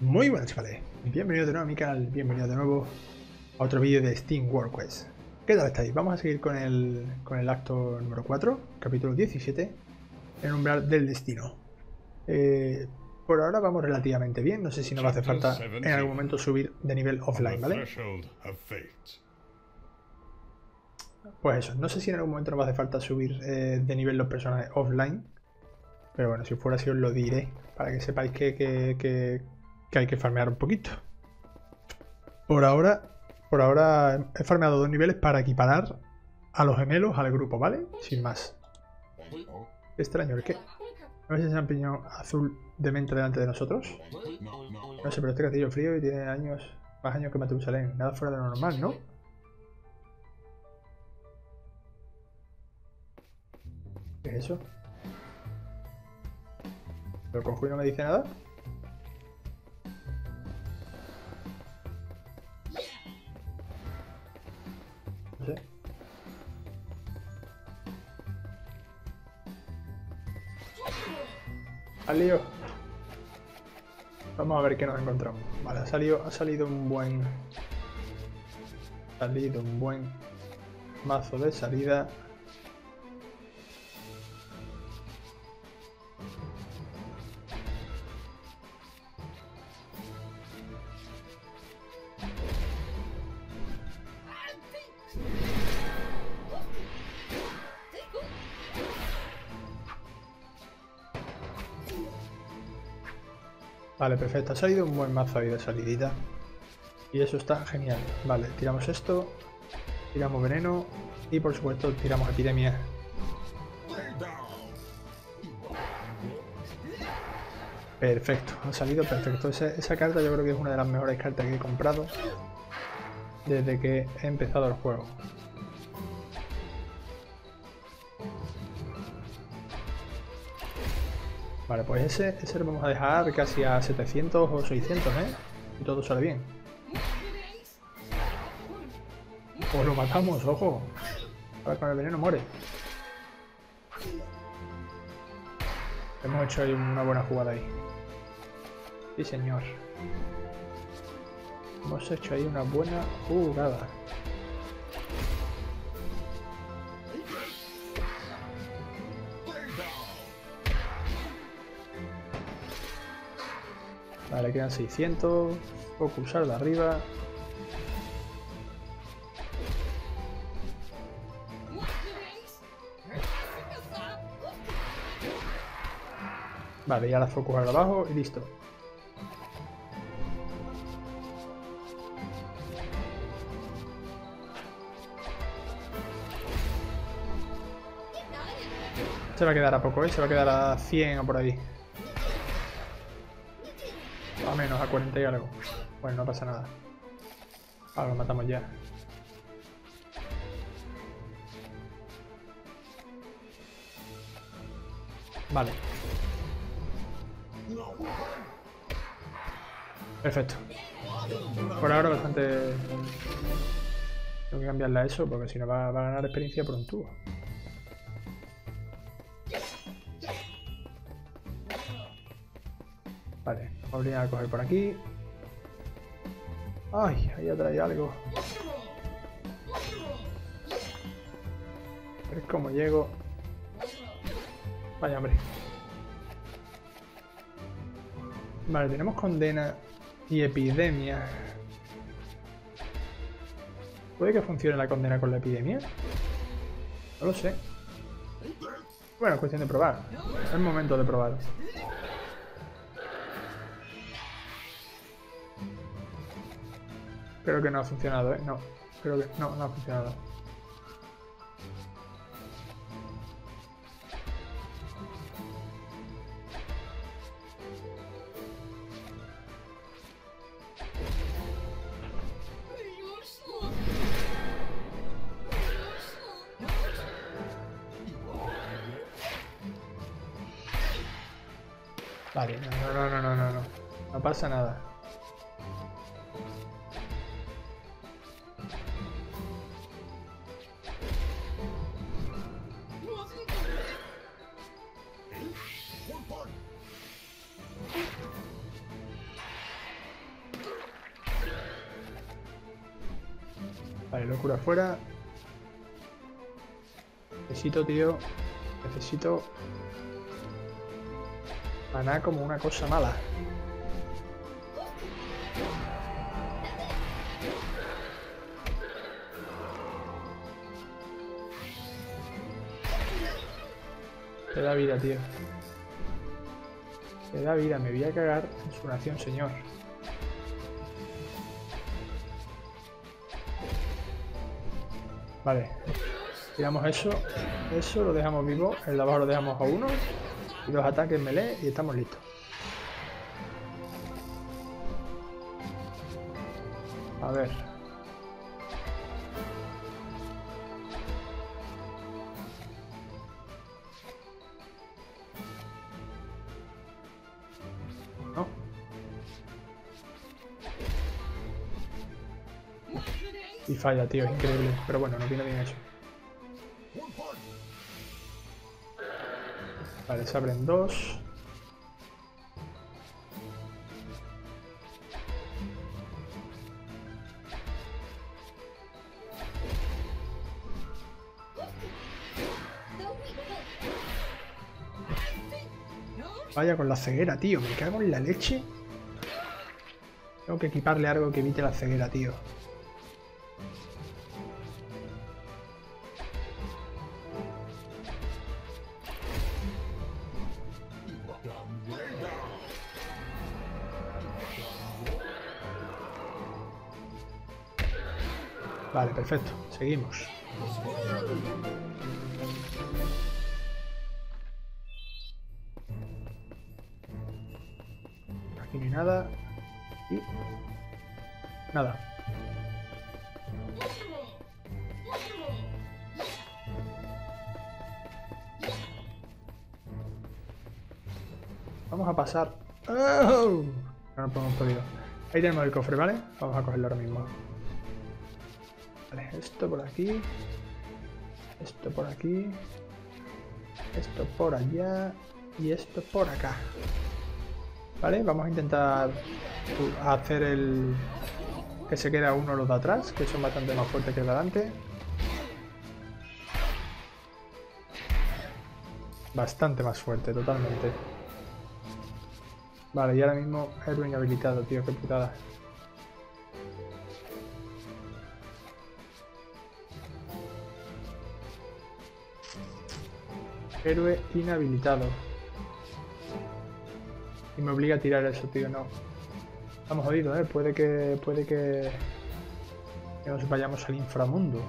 Muy buenas chavales, bienvenidos de nuevo a mi canal, bienvenidos de nuevo a otro vídeo de Steam World Quest. ¿Qué tal estáis? Vamos a seguir con el, con el acto número 4, capítulo 17, el umbral del destino. Eh, por ahora vamos relativamente bien, no sé si nos va a hacer falta en algún momento subir de nivel offline, ¿vale? Pues eso, no sé si en algún momento nos va a hacer falta subir eh, de nivel los personajes offline, pero bueno, si fuera así os lo diré, para que sepáis que, que que hay que farmear un poquito. Por ahora, por ahora he farmeado dos niveles para equiparar a los gemelos al grupo, ¿vale? Sin más. extraño, ¿el qué? ¿No ves ese champiñón azul de mente delante de nosotros? No sé, pero este castillo frío y tiene años, más años que Matusalén. Nada fuera de lo normal, ¿no? ¿Qué es eso? ¿Lo cojo y no me dice nada? Al lío. Vamos a ver qué nos encontramos. Vale, ha salido, ha salido un buen... Ha salido un buen mazo de salida. Vale, perfecto. Ha salido un buen mazo ahí de salidita. Y eso está genial. Vale, tiramos esto. Tiramos veneno. Y por supuesto tiramos epidemia. Perfecto, ha salido perfecto. esa carta yo creo que es una de las mejores cartas que he comprado desde que he empezado el juego. Vale, pues ese, ese lo vamos a dejar casi a 700 o 600, ¿eh? Y todo sale bien. Pues lo matamos, ojo. Ahora con el veneno muere. Hemos hecho ahí una buena jugada ahí. Sí, señor. Hemos hecho ahí una buena jugada. Vale, quedan 600. Puedo pulsar de arriba. Vale, ya la focus de abajo y listo. Se va a quedar a poco, ¿eh? Se va a quedar a 100 o por ahí menos, a 40 y algo. Bueno, no pasa nada. Ahora lo matamos ya. Vale. Perfecto. Por ahora bastante... Tengo que cambiarle a eso porque si no va, va a ganar experiencia por un tubo. Voy a coger por aquí. Ay, ahí atrás hay algo. A ver cómo llego. Vaya, hombre. Vale, tenemos condena y epidemia. ¿Puede que funcione la condena con la epidemia? No lo sé. Bueno, es cuestión de probar. Es momento de probar. Creo que no ha funcionado, ¿eh? No, creo que no, no ha funcionado. Vale, no, no, no, no, no, no. No pasa nada. Necesito, tío. Necesito. Maná como una cosa mala. Te da vida, tío. Te da vida, me voy a cagar en su nación, señor. Vale. Tiramos eso. Eso lo dejamos vivo. El de abajo lo dejamos a uno. Y los ataques melee y estamos listos. A ver. No. Y falla, tío, es increíble. Pero bueno, no viene bien eso. Vale, se abren dos. Vaya con la ceguera, tío. Me cago en la leche. Tengo que equiparle algo que evite la ceguera, tío. Perfecto. Seguimos. Aquí no hay nada. Y... Nada. Vamos a pasar. ¡Oh! No nos hemos podido. Ahí tenemos el cofre, ¿vale? Vamos a cogerlo ahora mismo. Esto por aquí. Esto por aquí. Esto por allá. Y esto por acá. Vale, vamos a intentar hacer el... Que se quede a uno los de atrás, que son bastante más fuertes que el de adelante. Bastante más fuerte, totalmente. Vale, y ahora mismo héroe inhabilitado, tío, qué putada. Héroe inhabilitado. Y me obliga a tirar eso, tío, no. Estamos jodidos, ¿eh? Puede que... Puede que... Que nos vayamos al inframundo.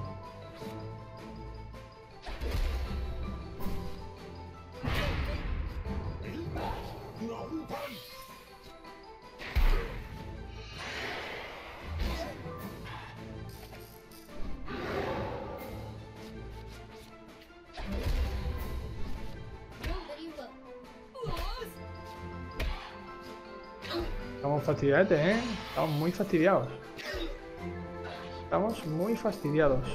Fastidiados, ¿eh? Estamos muy fastidiados. Estamos muy fastidiados.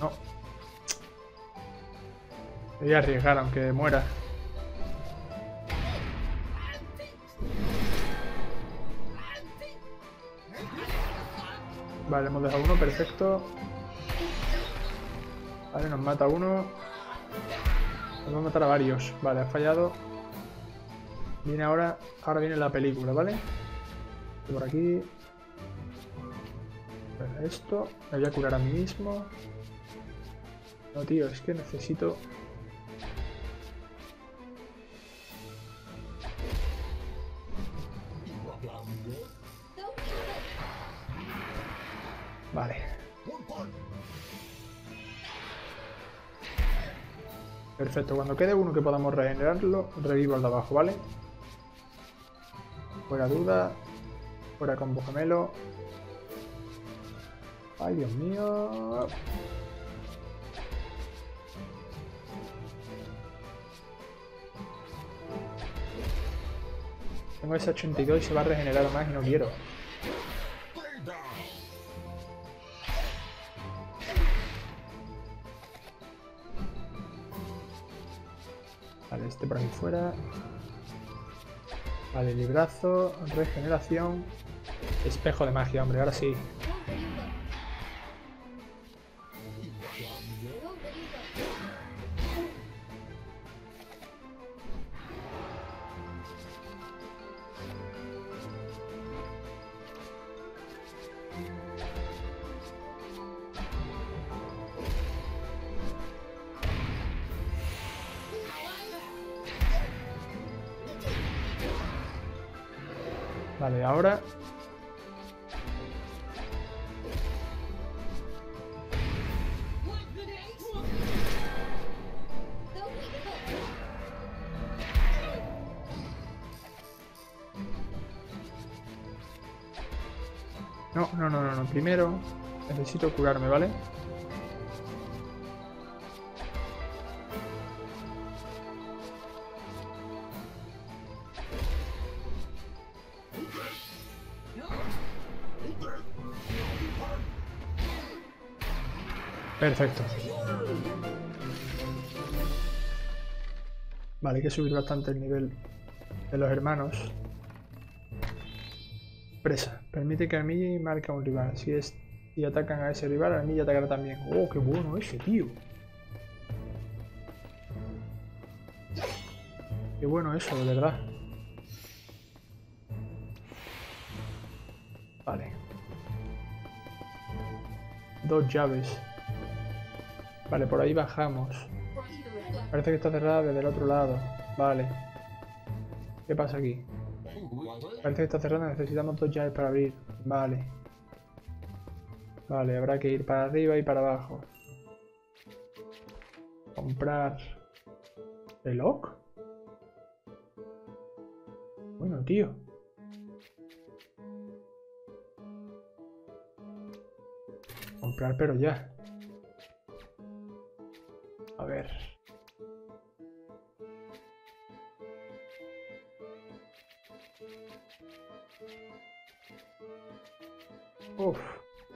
No. Voy a arriesgar aunque muera. Vale, hemos dejado uno, perfecto. Vale, nos mata uno. Nos va a matar a varios. Vale, ha fallado. Viene ahora, ahora viene la película, ¿vale? Por aquí. Esto. Me voy a curar a mí mismo. No, tío, es que necesito... Perfecto, cuando quede uno que podamos regenerarlo, revivo al de abajo, ¿vale? Fuera duda. Fuera combo gemelo. Ay, Dios mío. Tengo ese 82 y se va a regenerar más y no quiero. Fuera. Vale, librazo, regeneración. Espejo de magia, hombre, ahora sí. Necesito curarme, ¿vale? Perfecto. Vale, hay que subir bastante el nivel de los hermanos. Presa. Permite que Armilla marque a un rival. Si, es, si atacan a ese rival, Armilla atacará también. ¡Oh, qué bueno ese, tío! Qué bueno eso, de verdad. Vale. Dos llaves. Vale, por ahí bajamos. Parece que está cerrada desde el otro lado. Vale. ¿Qué pasa aquí? Parece que está cerrada, necesitamos dos llaves para abrir. Vale. Vale, habrá que ir para arriba y para abajo. Comprar... ¿Reloj? Bueno, tío. Comprar pero ya. A ver.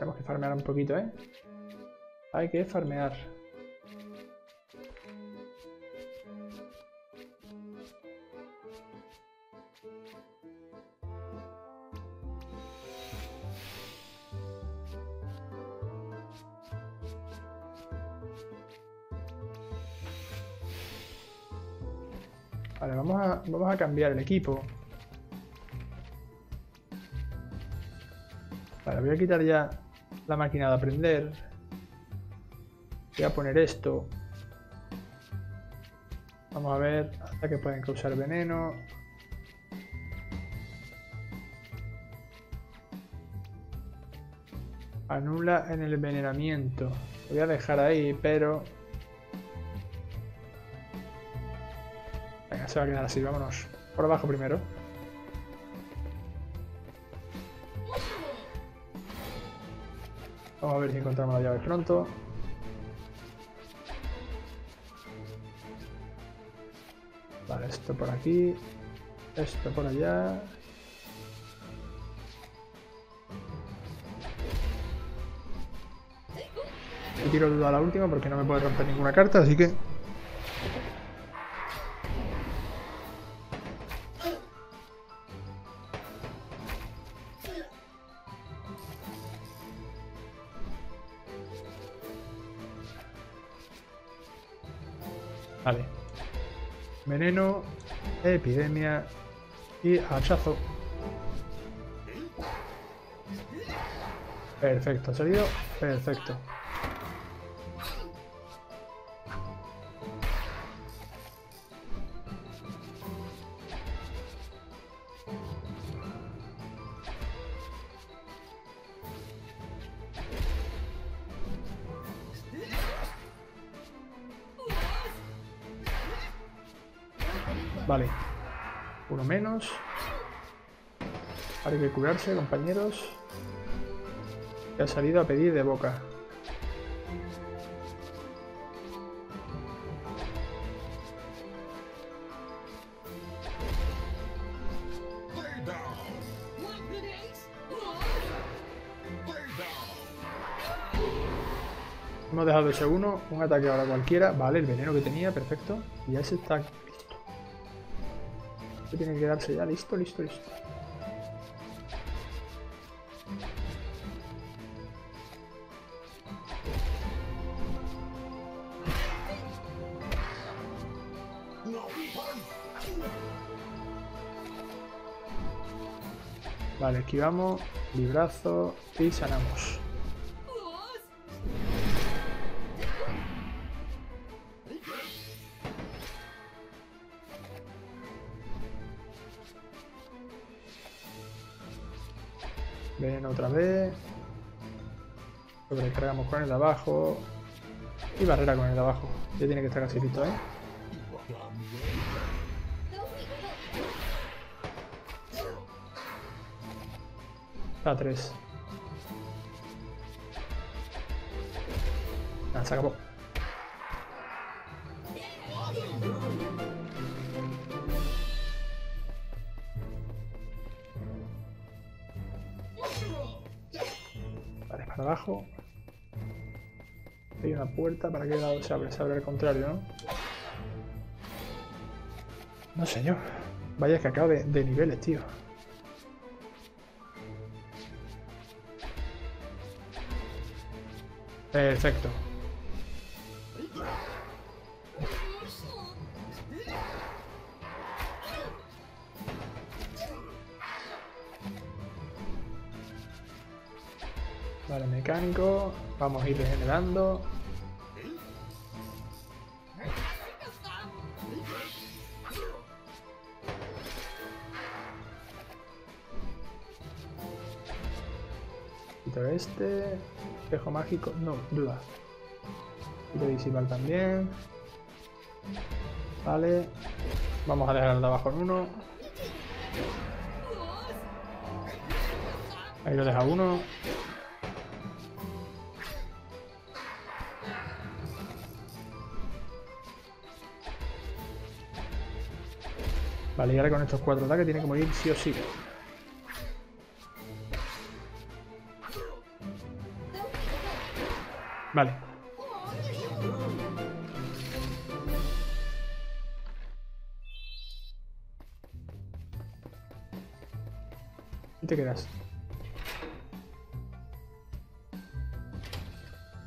Tenemos que farmear un poquito, ¿eh? Hay que farmear. Vale, vamos a, vamos a cambiar el equipo. Vale, voy a quitar ya la máquina de aprender. Voy a poner esto. Vamos a ver hasta que pueden causar veneno. Anula en el envenenamiento. Lo voy a dejar ahí, pero... Venga, se va a quedar así, vámonos. Por abajo primero. Vamos a ver si encontramos la llave pronto. Vale, esto por aquí. Esto por allá. Y tiro duda a la última porque no me puede romper ninguna carta, así que... Veneno, epidemia y hachazo. Perfecto, ha salido. Perfecto. Compañeros. Que ha salido a pedir de boca. Hemos dejado ese uno, un ataque ahora cualquiera. Vale, el veneno que tenía, perfecto. Y ya se está listo. Tiene que quedarse ya listo, listo, listo. Esquivamos, librazo y sanamos. Ven otra vez. Sobrecargamos con el de abajo. Y barrera con el de abajo. Ya tiene que estar casi listo, ¿eh? Está 3. Ah, se acabó. Vale, para abajo. Hay una puerta, ¿para qué lado se abre? Se abre al contrario, ¿no? No yo. Vaya que acabo de, de niveles, tío. Perfecto. Vale, mecánico. Vamos a ir regenerando. Este. Espejo mágico. No, duda. Quito visible también. Vale. Vamos a dejar el de abajo en uno. Ahí lo deja uno. Vale, y ahora con estos cuatro ataques tiene que morir sí o sí. Vale. Y te quedas.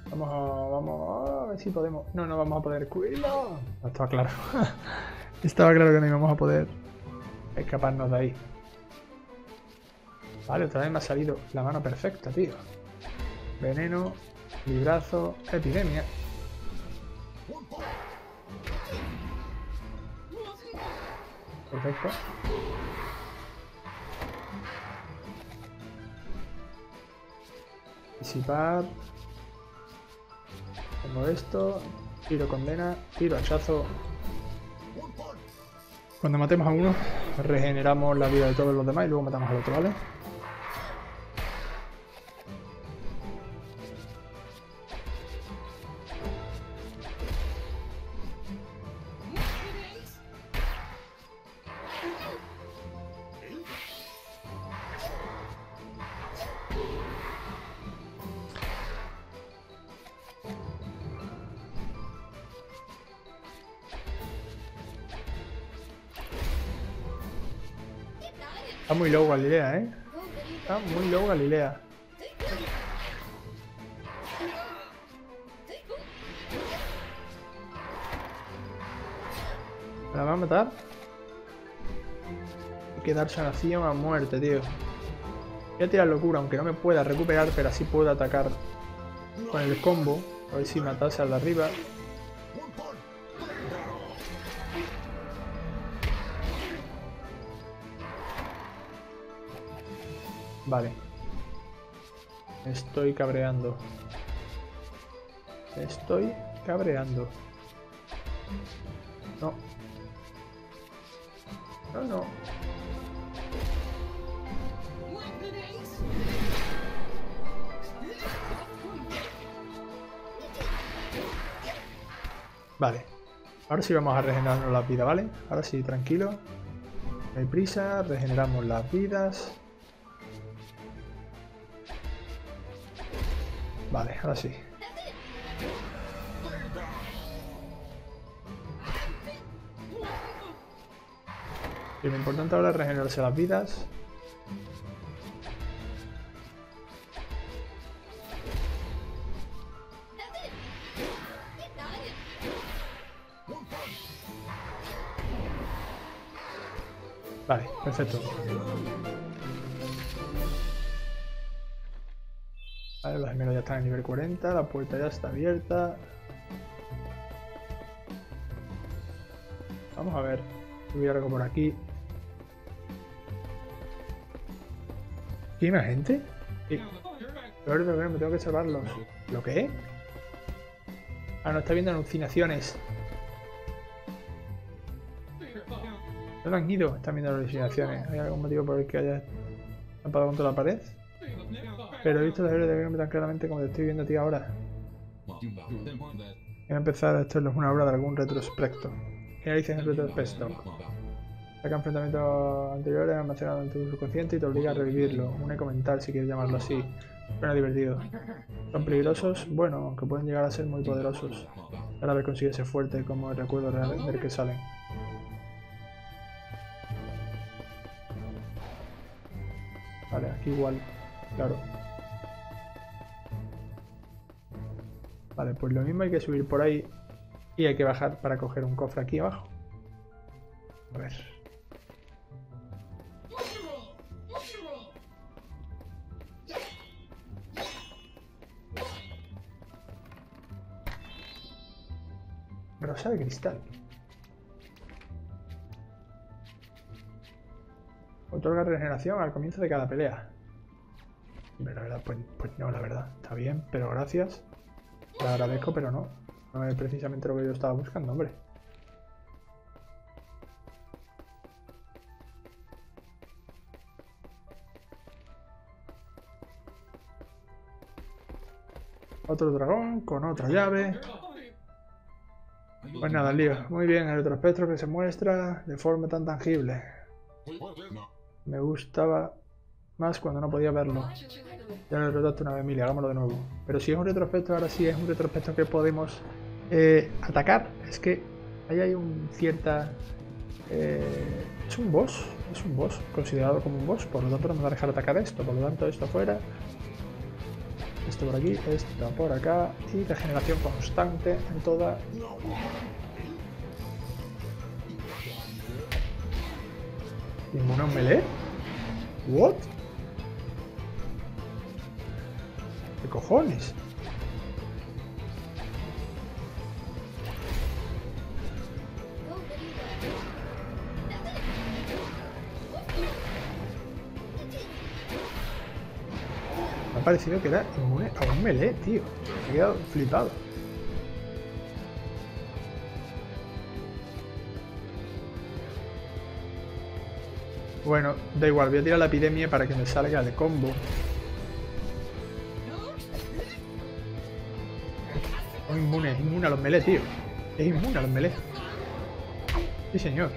Vamos a, vamos a ver si podemos. No, no vamos a poder. ¡Cuidado! No, estaba claro. estaba claro que no íbamos a poder escaparnos de ahí. Vale, otra vez me ha salido la mano perfecta, tío. Veneno, librazo, epidemia. Perfecto. Disipar. Tengo esto. Tiro condena. Tiro hachazo. Cuando matemos a uno, regeneramos la vida de todos los demás y luego matamos al otro, ¿vale? Galilea, ¿eh? Está muy low Galilea. ¿Me la va a matar? Hay que dar sanación a muerte, tío. Voy a tirar locura, aunque no me pueda recuperar, pero así puedo atacar con el combo. A ver si matase al de arriba. Vale. Estoy cabreando. Estoy cabreando. No. No, no. Vale. Ahora sí vamos a regenerarnos las vidas, ¿vale? Ahora sí, tranquilo. No hay prisa, regeneramos las vidas. Vale, ahora sí. Y lo importante ahora es regenerarse las vidas. Vale, perfecto. Ya están en nivel 40, la puerta ya está abierta. Vamos a ver. Subir algo por aquí. ¿Qué hay más gente? Sí. Pero, pero, me tengo que salvarlos. ¿Lo qué? Ah, no, está viendo alucinaciones. No han ido, están viendo alucinaciones. ¿Hay algún motivo por el que haya tapado contra la pared? Pero he visto los héroes de Gremio tan claramente como te estoy viendo a ti ahora. Voy a empezar, esto es una obra de algún retrospecto. ¿Qué dices en el retrospecto? Saca enfrentamientos anteriores almacenados en tu subconsciente y te obliga a revivirlo. Un eco mental, si quieres llamarlo así. Suena divertido. ¿Son peligrosos? Bueno, aunque pueden llegar a ser muy poderosos. Cada vez consigue ser fuerte como el recuerdo real del que salen. Vale, aquí igual, claro. Vale, pues lo mismo hay que subir por ahí y hay que bajar para coger un cofre aquí abajo. A ver. Rosa de cristal. Otorga regeneración al comienzo de cada pelea. La verdad, pues, pues, no, la verdad. Está bien, pero gracias. Te agradezco, pero no. No es precisamente lo que yo estaba buscando, hombre. Otro dragón con otra llave. Pues nada, lío. Muy bien, el otro espectro que se muestra de forma tan tangible. Me gustaba más cuando no podía verlo. Ya lo roto una vez, Emilia, hagámoslo de nuevo. Pero si es un retrospecto, ahora sí es un retrospecto que podemos eh, atacar. Es que ahí hay un cierta... Eh, es un boss, es un boss, considerado como un boss, por lo tanto no me va a dejar atacar esto, por lo tanto esto fuera, esto por aquí, esto por acá, y regeneración constante en toda... ¿Inmune a un melee? ¿What? Cojones? Me ha parecido que era a un melee, tío. Me he quedado flipado. Bueno, da igual, voy a tirar la epidemia para que me salga de combo. Inmune, es inmune a los melee, tío. Es inmune a los melee. Sí, señor.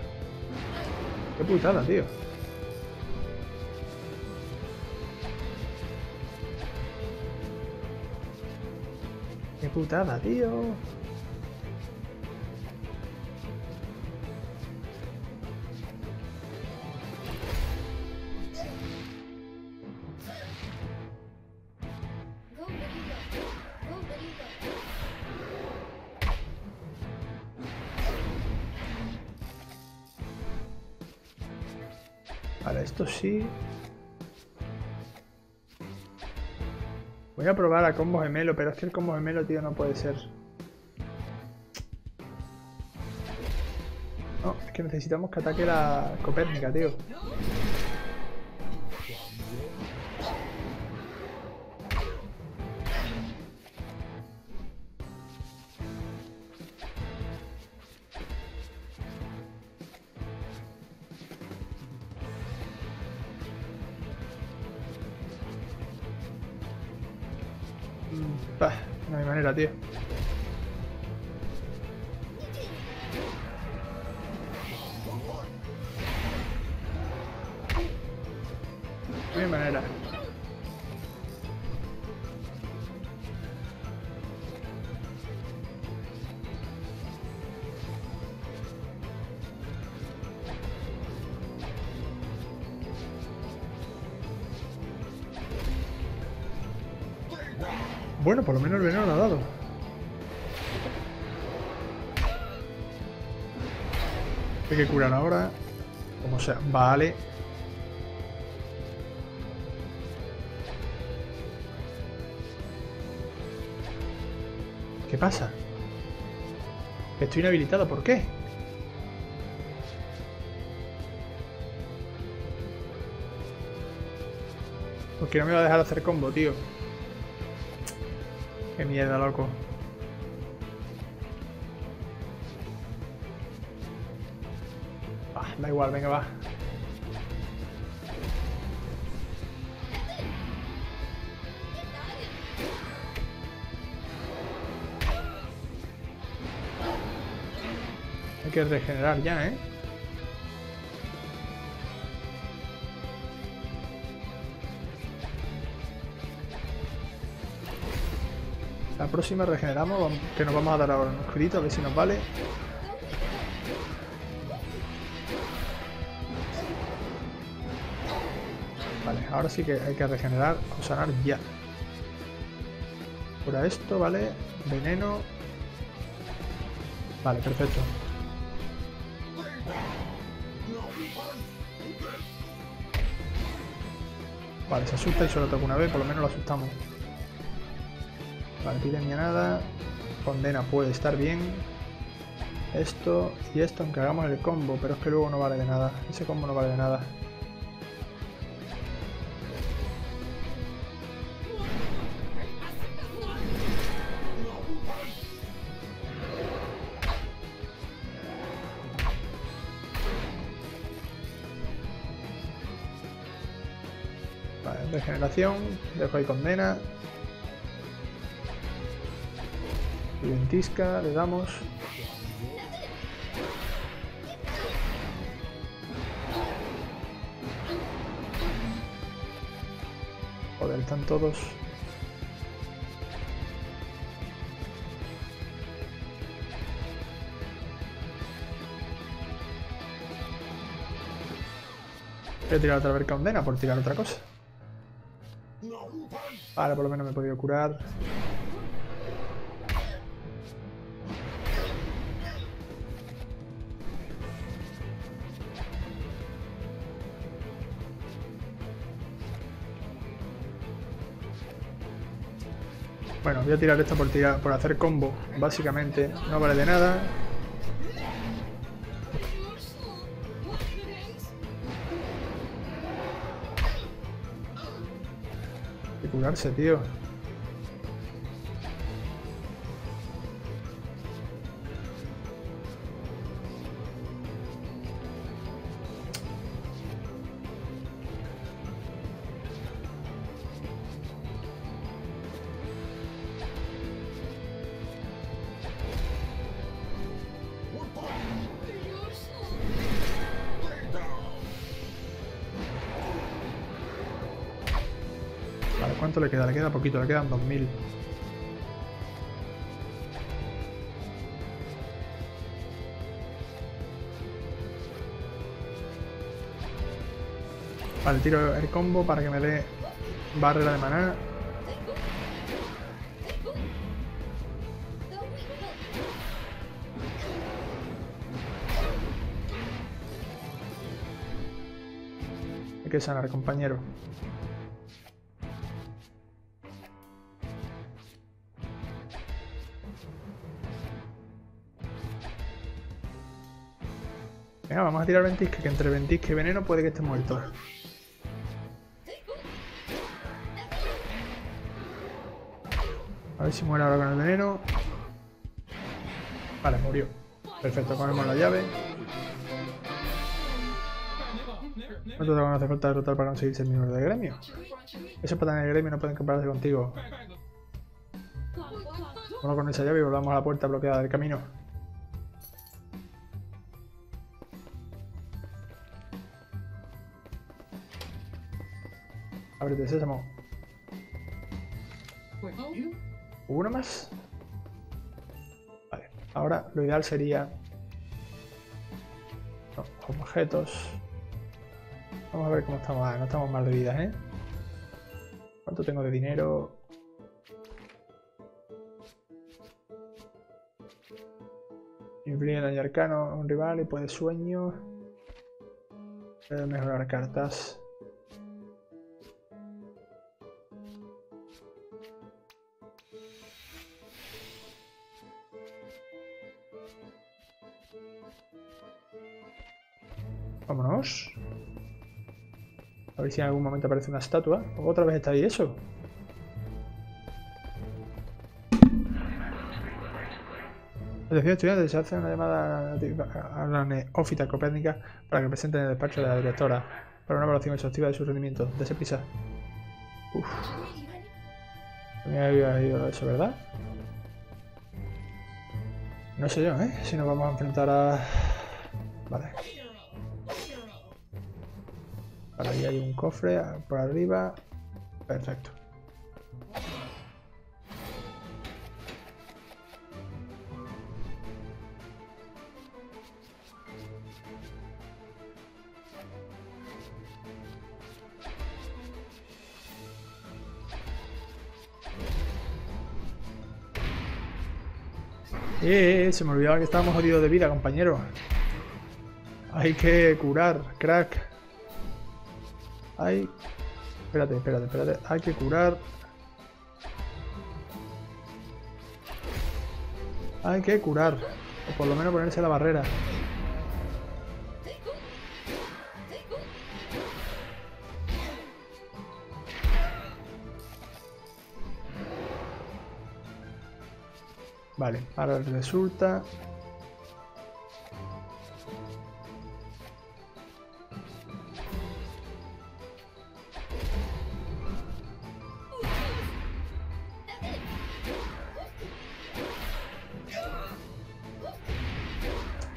Qué putada, tío. Qué putada, tío. A probar a combo gemelo, pero es que el combo gemelo, tío, no puede ser. No, es que necesitamos que ataque la Copérnica, tío. Vale. ¿Qué pasa? Estoy inhabilitado, ¿por qué? Porque no me va a dejar hacer combo, tío. Qué mierda, loco. Ah, da igual, venga, va. Que regenerar ya, ¿eh? La próxima regeneramos, que nos vamos a dar ahora un escudito, a ver si nos vale. Vale, ahora sí que hay que regenerar o sanar ya. Cura esto, vale. Veneno. Vale, perfecto. Vale, se asusta y solo toca una vez, por lo menos lo asustamos. Vale, epidemia nada. Condena puede estar bien. Esto y esto, aunque hagamos el combo, pero es que luego no vale de nada. Ese combo no vale de nada. Dejo ahí condena. Ventisca, le damos. Joder, están todos. Voy a tirar otra vez condena por tirar otra cosa. Vale, por lo menos me he podido curar. Bueno, voy a tirar esto por, tirar, por hacer combo, básicamente. No vale de nada. Curarse, tío. Poquito, le quedan 2000. Vale, tiro el combo para que me dé barrera de maná. Hay que sanar, compañero. Tirar ventisque, que entre ventisque y veneno puede que esté muerto. A ver si muere ahora con el veneno. Vale, murió. Perfecto, ponemos la llave. ¿Cuánto te hace falta derrotar para conseguir ser miembro del gremio? Esos patanes del gremio no pueden compararse contigo. Vamos con esa llave y volvamos a la puerta bloqueada del camino. Ábrete, sésamo. Pues, ¿Uno más? Vale. Ahora lo ideal sería... No, objetos. Vamos a ver cómo estamos. Ah, no estamos mal de vida, ¿eh? ¿Cuánto tengo de dinero? Influyen y arcano un rival y puede sueño. Mejorar cartas. Vámonos. A ver si en algún momento aparece una estatua. Otra vez está ahí eso. Atención estudiantes, se hace una llamada a la neófita copérnica para que presente en el despacho de la directora para una evaluación exhaustiva de su rendimiento. Dese prisa. Uf. Me había ido eso, ¿verdad? No sé yo, ¿eh? Si nos vamos a enfrentar a... Vale. Vale, ahí hay un cofre por arriba. Perfecto. Eh, se me olvidaba que estábamos jodidos de vida, compañero. Hay que curar, crack. Hay... Espérate, espérate, espérate. Hay que curar. Hay que curar. O por lo menos ponerse la barrera. Vale, ahora resulta...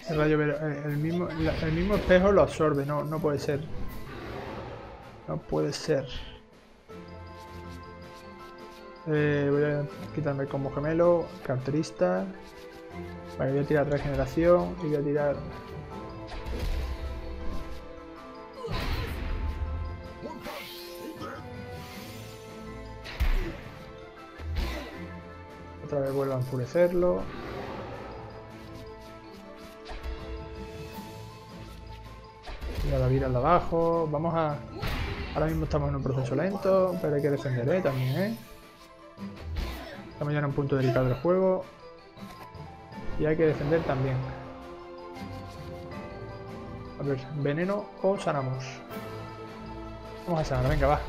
El rayo eh, el mismo, el mismo espejo lo absorbe, no, no puede ser. No puede ser. Eh, voy a quitarme el combo gemelo, carterista. Vale, voy a tirar regeneración y voy a tirar... Otra vez vuelvo a enfurecerlo. Y a la vida de abajo. Vamos a... Ahora mismo estamos en un proceso lento, pero hay que defender ¿eh? también, ¿eh? Estamos ya en un punto delicado del juego. Y hay que defender también. A ver, veneno o sanamos. Vamos a sanar, venga, va.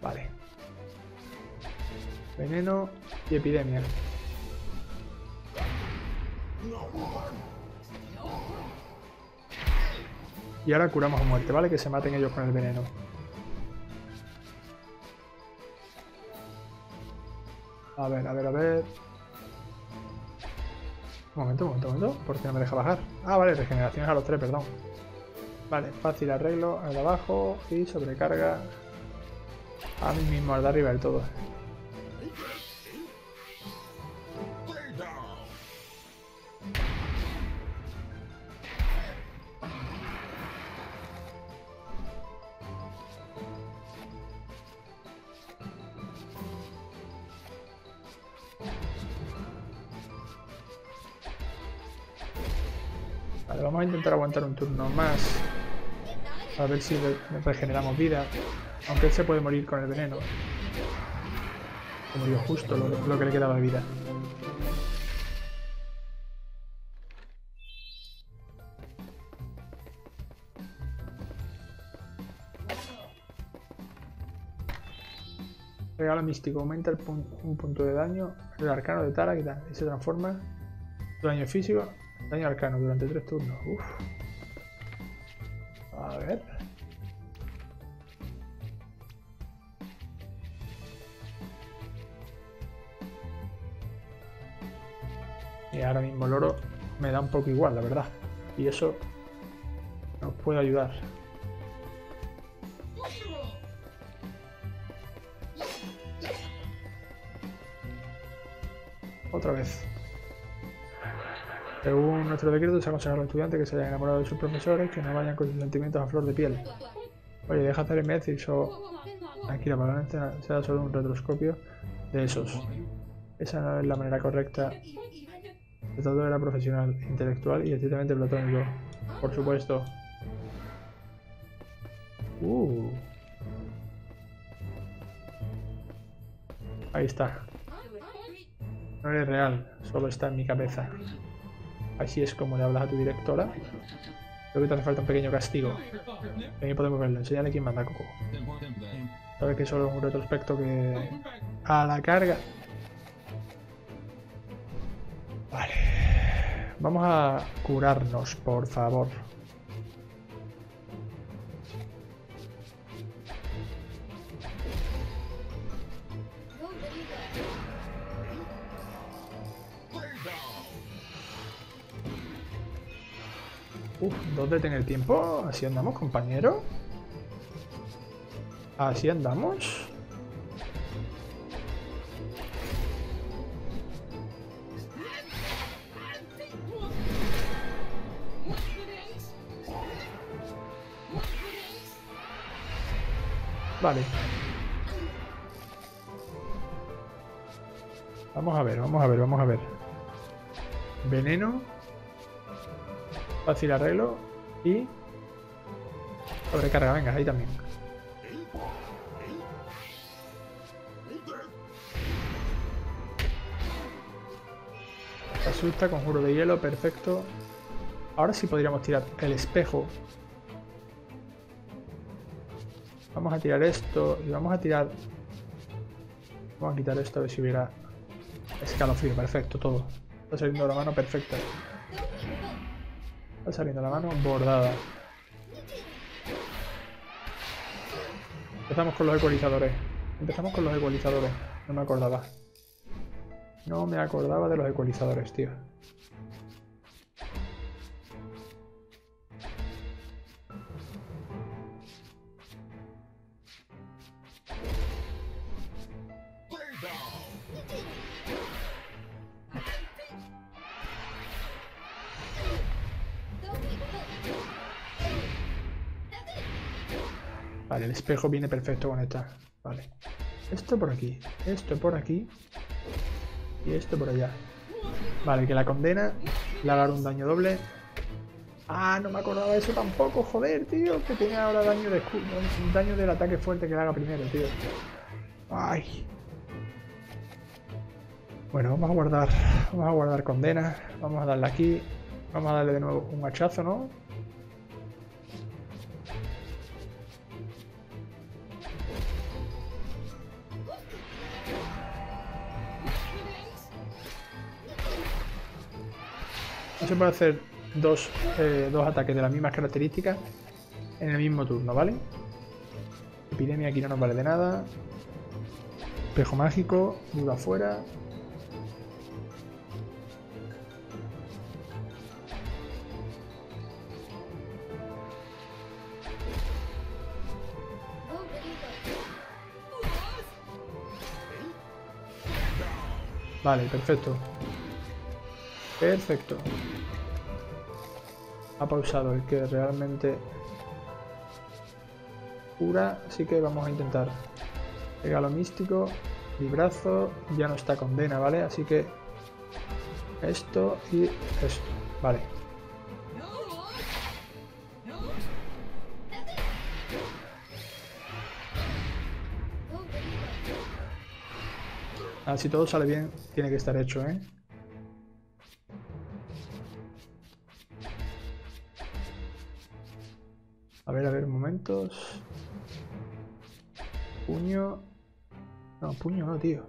Vale. Veneno y epidemia. Y ahora curamos a muerte, ¿vale? Que se maten ellos con el veneno. A ver, a ver, a ver. Un momento, un momento, un momento. ¿Por qué no me deja bajar? Ah, vale, regeneraciones a los tres, perdón. Vale, fácil arreglo al de abajo y sobrecarga a mí mismo, al de arriba del todo. Aguantar un turno más. A ver si regeneramos vida. Aunque él se puede morir con el veneno. Se murió justo lo, que le quedaba de vida. Regalo místico, aumenta un punto de daño, el arcano de Tara y se transforma. Daño físico, Daño arcano durante tres turnos. Ver. Y ahora mismo el oro me da un poco igual, la verdad. Y eso nos puede ayudar. Otra vez. Según nuestro decreto, se aconseja a los estudiantes que se hayan enamorado de sus profesores que no vayan con sus sentimientos a flor de piel. Oye, deja hacer el y eso. Tranquila, probablemente sea solo un retroscopio de esos. Esa no es la manera correcta. El todo era profesional, intelectual y estrictamente platónico. Por supuesto. Uh. Ahí está. No eres real, solo está en mi cabeza. Así es como le hablas a tu directora. Creo que te hace falta un pequeño castigo. Ahí podemos verlo. Enseñale quién manda Coco. Sabes que solo es un retrospecto que... A la carga. Vale. Vamos a curarnos, por favor. Uf, ¿dónde tiene el tiempo? ¿Así andamos, compañero? ¿Así andamos? Vale. Vamos a ver, vamos a ver, vamos a ver. Veneno. Fácil arreglo. Y... Sobrecarga, venga, ahí también. Asusta, conjuro de hielo, perfecto. Ahora sí podríamos tirar el espejo. Vamos a tirar esto y vamos a tirar... Vamos a quitar esto a ver si hubiera escalofrío, perfecto, todo. Está saliendo la mano perfecta. Está saliendo la mano bordada. Empezamos con los ecualizadores. Empezamos con los ecualizadores. No me acordaba. No me acordaba de los ecualizadores, tío. Vale, el espejo viene perfecto con esta. Vale. Esto por aquí, esto por aquí y esto por allá. Vale, que la condena le haga un daño doble. Ah, no me acordaba de eso tampoco, joder, tío. Que tiene ahora daño de daño del ataque fuerte que le haga primero, tío. Ay. Bueno, vamos a guardar. Vamos a guardar condena. Vamos a darle aquí. Vamos a darle de nuevo un hachazo, ¿no? Se puede hacer dos, eh, dos ataques de las mismas características en el mismo turno, ¿vale? Epidemia aquí no nos vale de nada. Espejo mágico, duda afuera. Vale, perfecto. Perfecto. Ha pausado el que realmente cura, así que vamos a intentar. Regalo místico, librazo, ya no está condena, ¿vale? Así que esto y esto, vale. Ah, si todo sale bien, tiene que estar hecho, ¿eh? A ver, a ver, momentos. Puño. No, puño no, tío.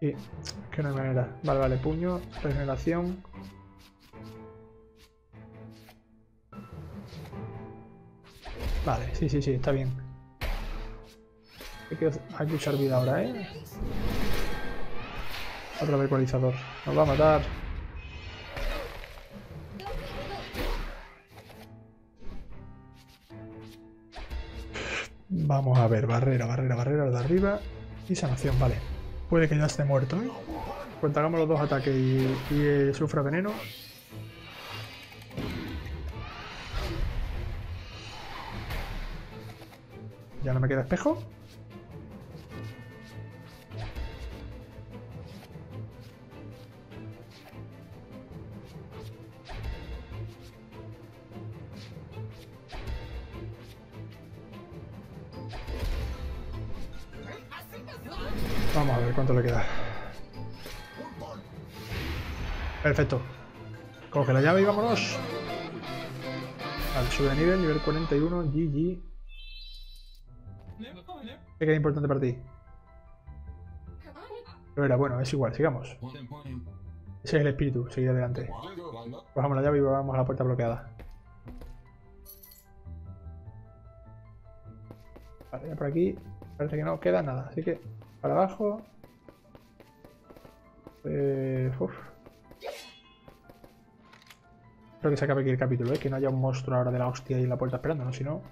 Sí, es que no hay manera. Vale, vale, puño, regeneración. Vale, sí, sí, sí, está bien. Hay que, hay que usar vida ahora, ¿eh? Otro ecualizador. Nos va a matar. A ver, barrera, barrera, barrera de arriba y sanación, vale. Puede que ya esté muerto, ¿eh? Cuando hagamos los dos ataques y, y eh, sufra veneno. Ya no me queda espejo. Perfecto. Coge la llave y vámonos. Vale, sube de nivel, nivel 41, GG. ¿Qué queda importante para ti? Pero era bueno, es igual, sigamos. Ese es el espíritu, seguir adelante. Cogemos la llave y vamos a la puerta bloqueada. Vale, por aquí parece que no queda nada, así que para abajo. Eh, uf. Espero que se acabe aquí el capítulo, ¿eh? que no haya un monstruo ahora de la hostia ahí en la puerta esperándonos, si no...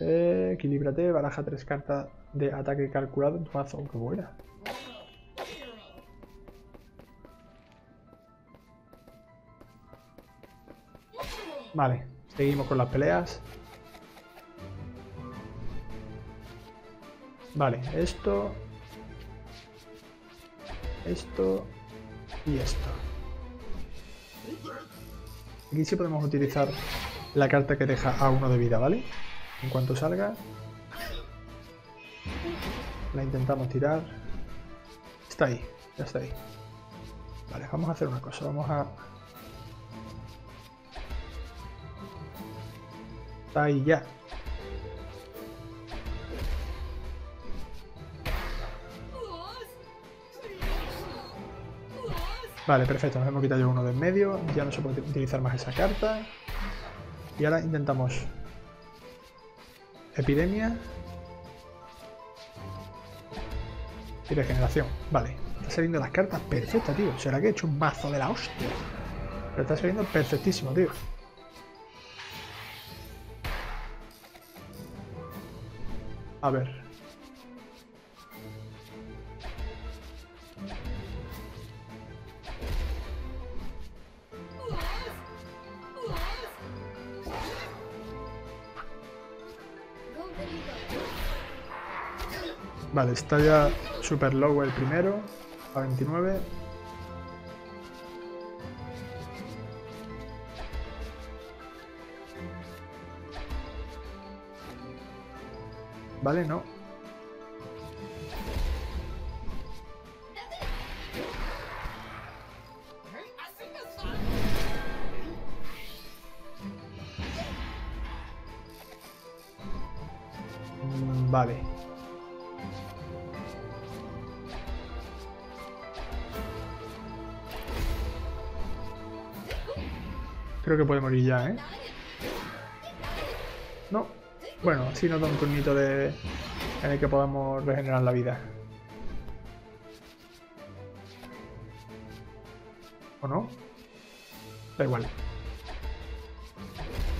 Eh, equilíbrate, baraja tres cartas de ataque calculado en tu mazo. ¡Qué buena! Vale, seguimos con las peleas. Vale, esto... Esto... Y esto. Aquí sí podemos utilizar la carta que deja a uno de vida, ¿vale? En cuanto salga... La intentamos tirar. Está ahí, ya está ahí. Vale, vamos a hacer una cosa. Vamos a... Está ahí ya. Vale, perfecto, nos hemos quitado ya uno de en medio, ya no se puede utilizar más esa carta. Y ahora intentamos epidemia y regeneración. Vale, está saliendo las cartas perfectas, tío. ¿Será que he hecho un mazo de la hostia? Pero está saliendo perfectísimo, tío. A ver. Vale, está ya super low el primero, a 29. Vale, no. Creo que puede morir ya, ¿eh? No. Bueno, así nos da un turnito de... en el que podamos regenerar la vida. ¿O no? Da igual.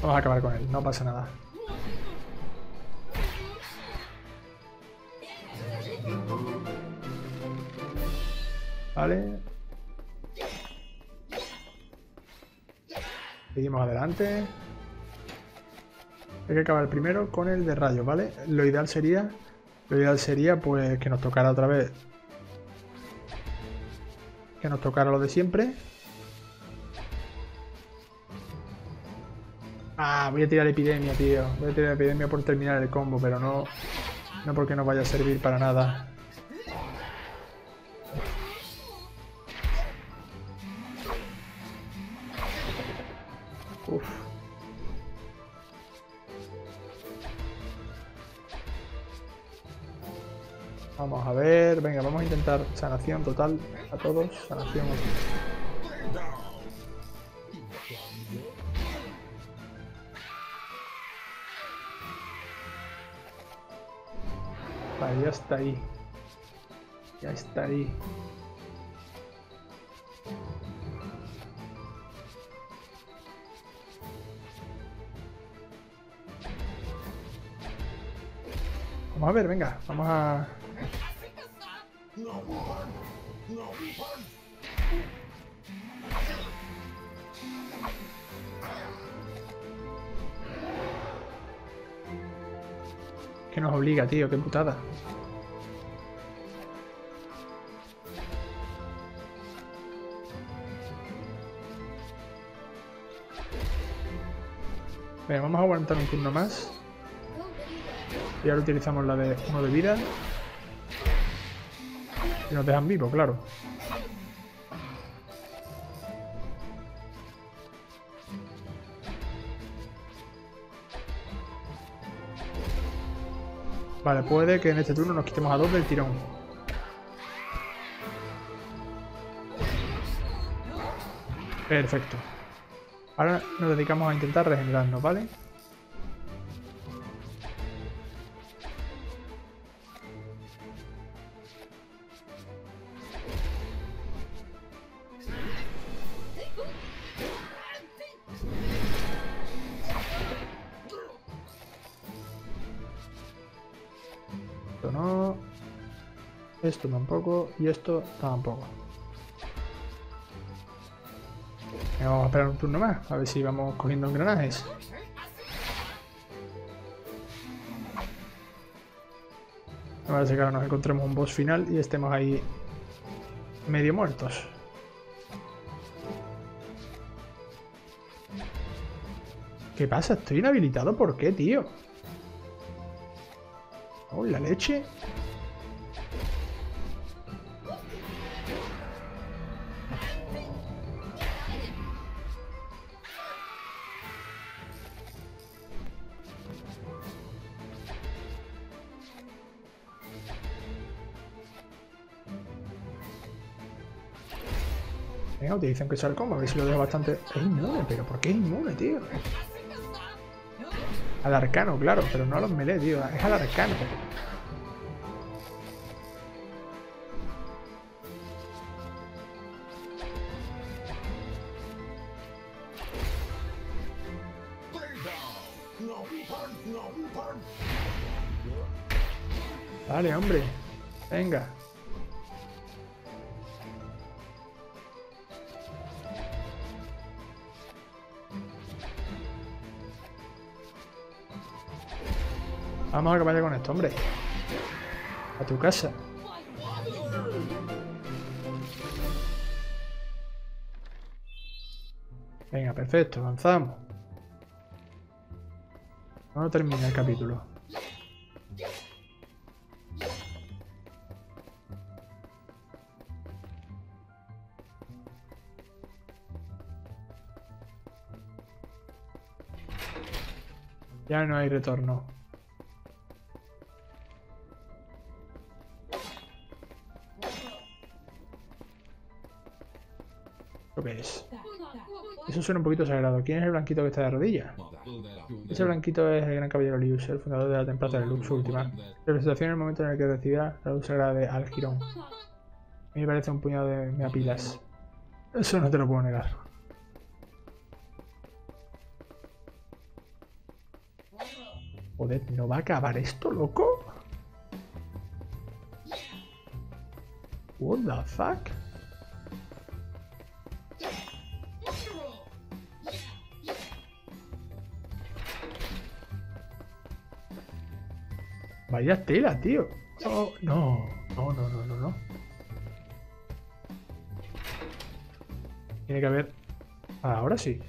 Vamos a acabar con él, no pasa nada. Vale. Seguimos adelante. Hay que acabar primero con el de rayos, ¿vale? Lo ideal sería... Lo ideal sería, pues, que nos tocara otra vez... Que nos tocara lo de siempre. Ah, voy a tirar epidemia, tío. Voy a tirar epidemia por terminar el combo, pero no... No porque no vaya a servir para nada. Sanación total a todos, sanación. Ya está ahí. Ya está ahí. Vamos a ver, venga, vamos a... nos obliga, tío, qué putada. Venga, vamos a aguantar un turno más. Y ahora utilizamos la de uno de vida. Y nos dejan vivos, claro. Vale, puede que en este turno nos quitemos a dos del tirón. Perfecto. Ahora nos dedicamos a intentar regenerarnos, ¿vale? Esto tampoco. Y esto tampoco. Vamos a esperar un turno más, a ver si vamos cogiendo engranajes. A ver si ahora nos encontremos un boss final y estemos ahí medio muertos. ¿Qué pasa? ¿Estoy inhabilitado? ¿Por qué, tío? ¡Oh, la leche! Venga, utilicen que el combo, a ver si lo dejo bastante... Es inmune, pero ¿por qué es inmune, tío? Al arcano, claro, pero no a los melee, tío. Es al arcano. Vale, hombre. Venga. Vamos a acabar con esto, hombre. A tu casa. Venga, perfecto, avanzamos. No termina el capítulo. Ya no hay retorno. Suena un poquito sagrado. ¿Quién es el blanquito que está de rodillas? Ese blanquito es el gran caballero Lius, el fundador de la templata de Lux Última. Representación en el momento en el que recibirá la luz sagrada de Algirón. A mí me parece un puñado de meapilas. Eso no te lo puedo negar. Joder, ¿no va a acabar esto, loco? What the fuck? Vaya tela, tío. Oh, no, no, no, no, no, no. Tiene que haber... Ah, ahora sí.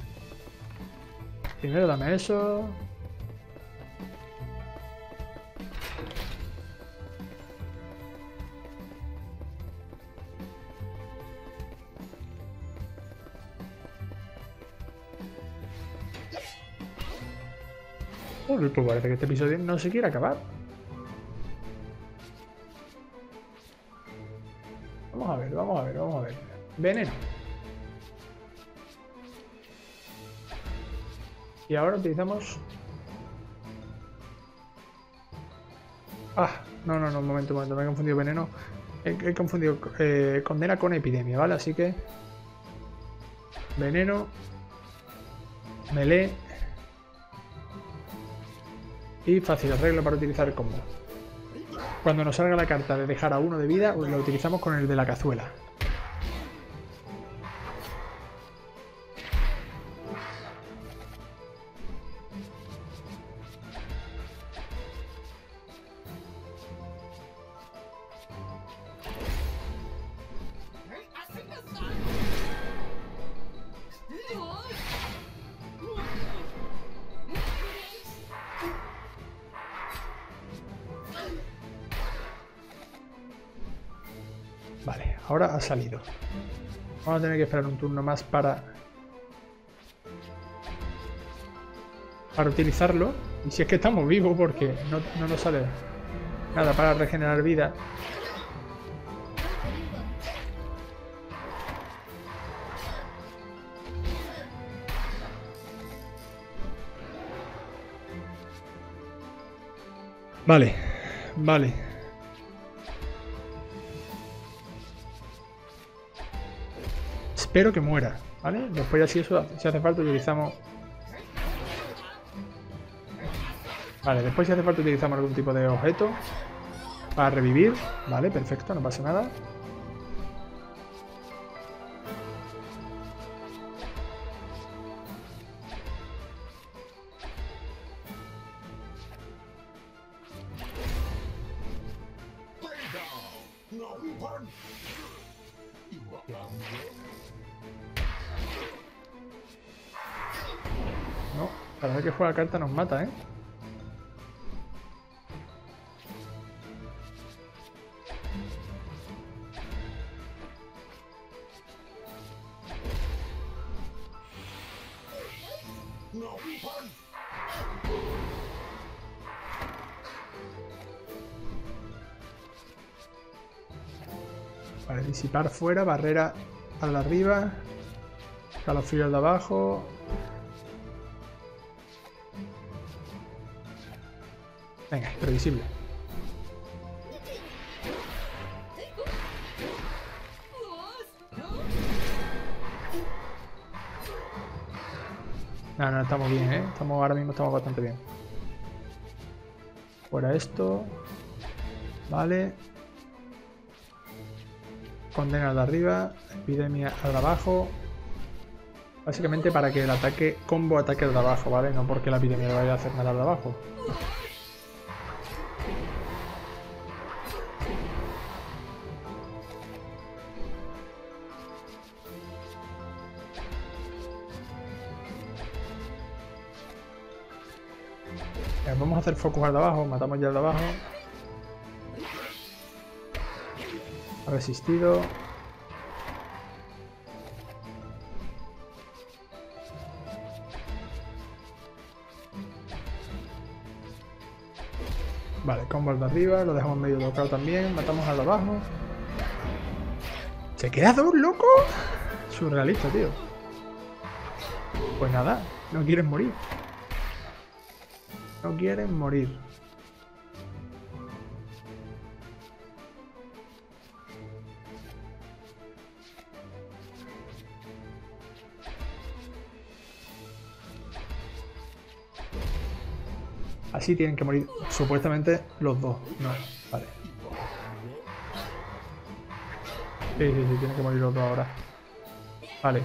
Primero dame eso. Joder, pues parece que este episodio no se quiere acabar. Veneno. Y ahora utilizamos... Ah, no, no, no, un momento, un momento, me he confundido veneno. He, confundido eh, condena con epidemia, ¿vale? Así que... Veneno. Melee. Y fácil arreglo para utilizar el combo. Cuando nos salga la carta de dejar a uno de vida, la utilizamos con el de la cazuela. Salido. Vamos a tener que esperar un turno más para... Para utilizarlo. Y si es que estamos vivos porque no, no nos sale nada para regenerar vida. Vale, vale. Espero que muera, ¿vale? Después ya eso, si hace falta utilizamos... Vale, después si hace falta utilizamos algún tipo de objeto para revivir. Vale, perfecto, no pasa nada. Juega carta nos mata, ¿eh? Vale, disipar fuera, barrera al arriba, calafrío al de abajo. Venga, previsible. No, no, estamos bien, ¿eh? Estamos, ahora mismo estamos bastante bien. Fuera esto. Vale. Condena al de arriba. Epidemia al de abajo. Básicamente para que el ataque combo ataque al de abajo, ¿vale? No porque la epidemia le vaya a hacer nada al de abajo. Hacer focus al de abajo, matamos ya al de abajo. Ha resistido. Vale, combo al de arriba, lo dejamos medio tocado también, matamos al de abajo. ¿Se queda dos, loco? Surrealista, tío. Pues nada, no quieren morir. No quieren morir. Así tienen que morir supuestamente los dos. No, vale. Sí, sí, sí, tienen que morir los dos ahora. Vale.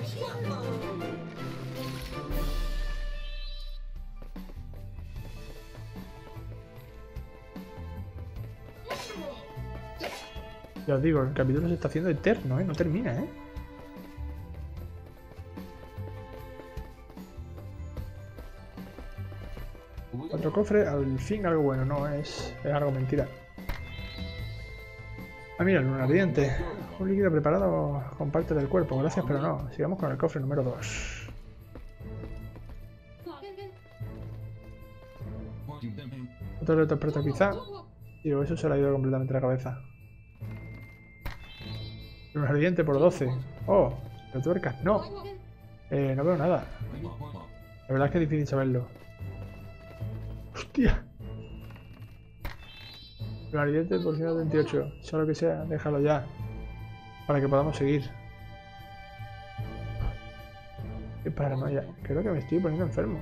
Ya os digo, el capítulo se está haciendo eterno, ¿eh? No termina, ¿eh? Otro cofre, al fin algo bueno, no, es, es algo mentira. Ah, mira, luna ardiente. Un líquido preparado con parte del cuerpo. Gracias, pero no. Sigamos con el cofre número 2. Otro reto experto quizá. Digo, eso se le ha ido completamente la cabeza. Luna ardiente por 12. Oh, de tuercas. No. Eh, no veo nada. La verdad es que es difícil saberlo. Hostia. Claridente por 128. Sea lo que sea, déjalo ya. Para que podamos seguir. Qué paranoia. Creo que me estoy poniendo enfermo.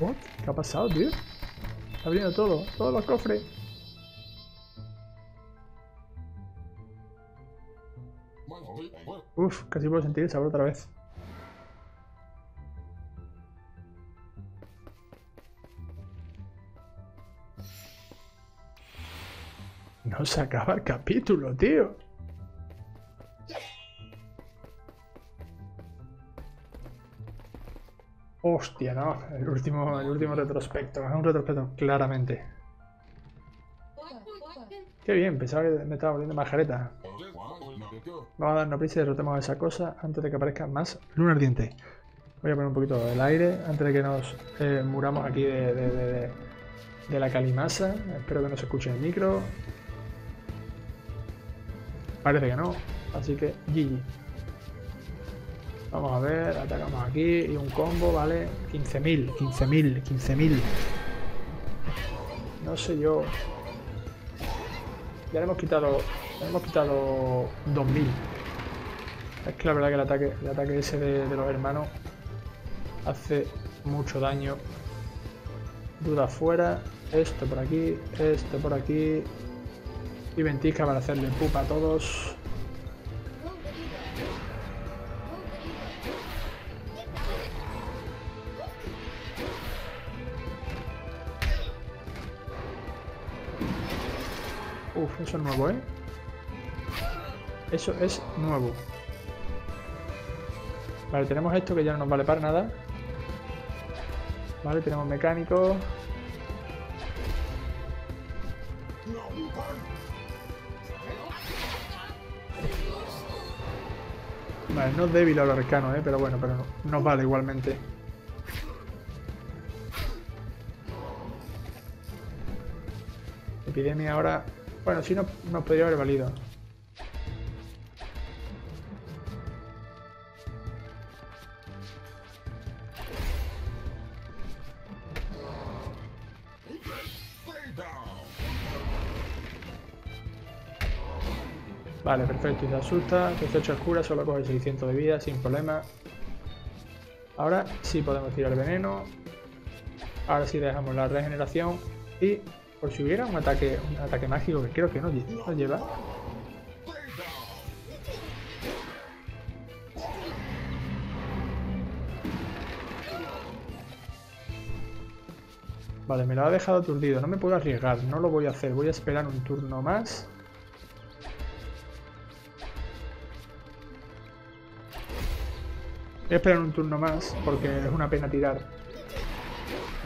What? ¿Qué ha pasado, tío? abriendo todo, todos los cofres. Uf, casi puedo sentir el sabor otra vez. No se acaba el capítulo, tío. Hostia, no. El último, el último retrospecto. Es un retrospecto, claramente. Qué bien, pensaba que me estaba volviendo majareta. Vamos a darnos prisa y derrotemos a esa cosa antes de que aparezca más luna ardiente. Voy a poner un poquito del aire antes de que nos eh, muramos aquí de, de, de, de la calimasa. Espero que no se escuche el micro. Parece que no, así que GG. Vamos a ver, atacamos aquí y un combo, ¿vale? 15.000, 15.000, 15.000. No sé yo. Ya le hemos quitado, hemos quitado 2.000. Es que la verdad que el ataque, el ataque ese de, los hermanos hace mucho daño. Duda fuera. Esto por aquí, esto por aquí. Y ventisca para hacerle pupa a todos. Uf, eso es nuevo, ¿eh? Eso es nuevo. Vale, tenemos esto que ya no nos vale para nada. Vale, tenemos mecánico. Vale, no es débil al arcano, ¿eh? Pero bueno, pero no, nos vale igualmente. Epidemia ahora... Bueno, sí no, nos podría haber valido. Vale, perfecto, y se asusta, hecho oscura, solo coge 600 de vida sin problema. Ahora sí podemos tirar veneno. Ahora sí dejamos la regeneración. Y por si hubiera un ataque, un ataque mágico que creo que no, no lleva. Vale, me lo ha dejado aturdido. No me puedo arriesgar, no lo voy a hacer. Voy a esperar un turno más. Voy a esperar un turno más porque es una pena tirar.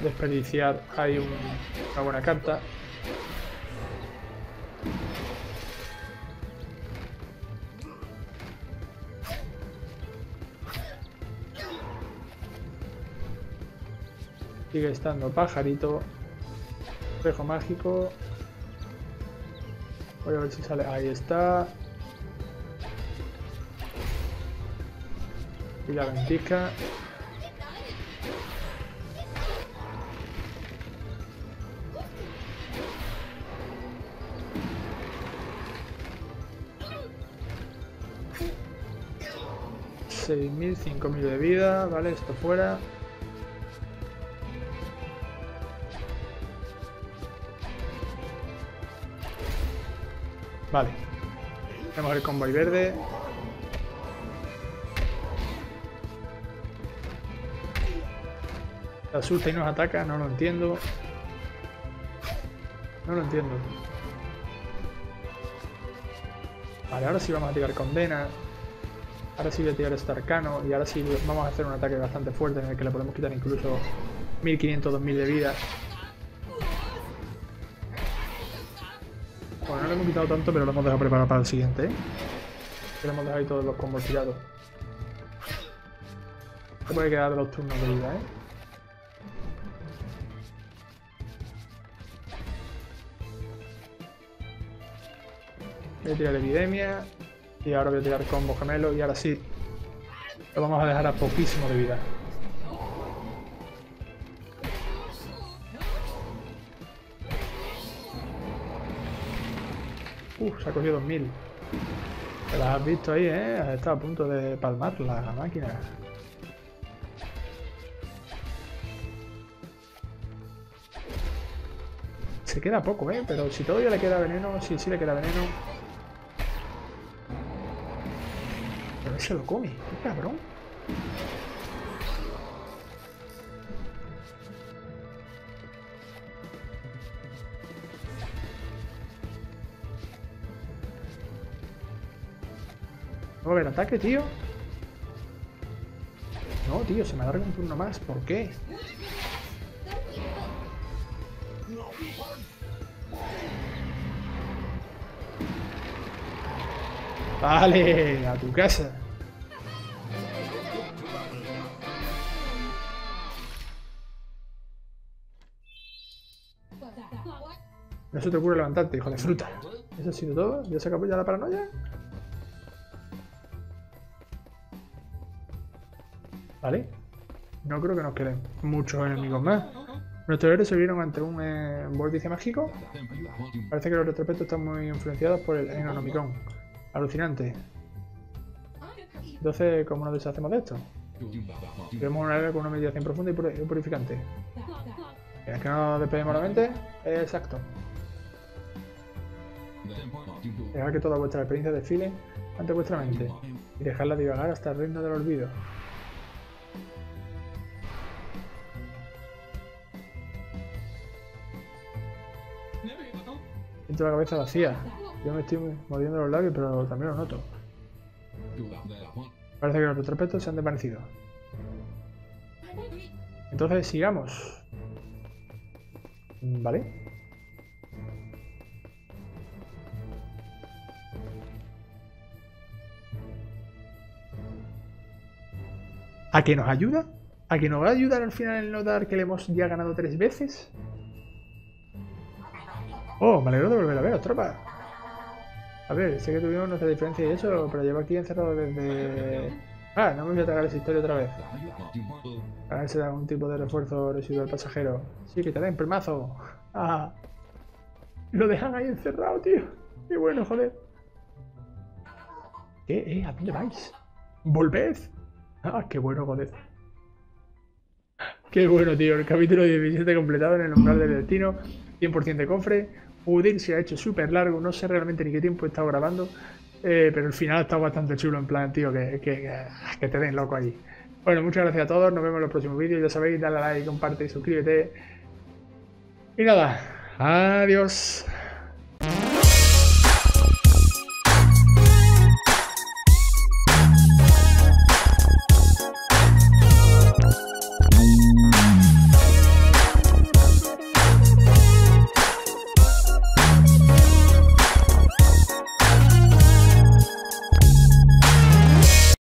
Desperdiciar hay una buena carta. Sigue estando pajarito. Espejo mágico. Voy a ver si sale. Ahí está. Y la ventisca. mil, cinco mil de vida, vale, esto fuera. Vale. Tenemos el convoy verde. Se asusta y nos ataca, no lo entiendo. No lo entiendo. Vale, ahora sí vamos a tirar condena. Ahora sí voy a tirar este arcano. Y ahora sí vamos a hacer un ataque bastante fuerte en el que le podemos quitar incluso 1500, 2000 de vida. Bueno, no le hemos quitado tanto, pero lo hemos dejado preparado para el siguiente. ¿eh? le hemos dejado ahí todos los combos tirados. Se puede quedar dos turnos de vida, ¿eh? Voy a tirar epidemia. Y ahora voy a tirar combo gemelo. Y ahora sí. Lo vamos a dejar a poquísimo de vida. Uf, se ha cogido 2000. Te las has visto ahí, ¿eh? Has estado a punto de palmar la máquina. se queda poco, ¿eh? Pero si todavía le queda veneno, sí, sí le queda veneno. Se lo come, qué cabrón. ¿No el ataque, tío? No, tío, se me alarga un turno más. ¿Por qué? Vale, a tu casa. No se te ocurre levantarte, hijo de fruta. Eso ha sido todo. ¿Ya se acabó ya la paranoia? ¿Vale? No creo que nos queden muchos enemigos más. Nuestros héroes se vieron ante un eh, vórtice mágico. Parece que los retrospectos están muy influenciados por el Enonomicon. Alucinante. Entonces, ¿cómo nos deshacemos de esto? Tenemos una área con una meditación profunda y purificante. ¿Es que no despedimos la mente? Exacto. Dejad que toda vuestra experiencia desfile ante vuestra mente y dejarla divagar hasta el reino del olvido. Siento la cabeza vacía. Yo me estoy moviendo los labios, pero también lo noto. Parece que los retrospectos se han desvanecido. Entonces sigamos. ¿Vale? ¿A que nos ayuda? ¿A que nos va a ayudar al final el notar que le hemos ya ganado tres veces? Oh, me alegro de volver a veros, tropa. A ver, sé que tuvimos nuestra diferencia y eso, pero llevo aquí encerrado desde... Ah, no me voy a tragar esa historia otra vez. A ver si da algún tipo de refuerzo residual pasajero. Sí, que te den permazo. Ah. Lo dejan ahí encerrado, tío. Qué bueno, joder. ¿Qué? ¿Eh? ¿A dónde vais? ¡Volved! Ah, qué bueno, joder. Qué bueno, tío. El capítulo 17 completado en el umbral del destino. 100% de cofre. Udir se ha hecho súper largo, no sé realmente ni qué tiempo he estado grabando, eh, pero el final ha estado bastante chulo, en plan, tío, que, que, te den loco ahí. Bueno, muchas gracias a todos, nos vemos en los próximos vídeos, ya sabéis, dale a like, comparte y suscríbete. Y nada, adiós.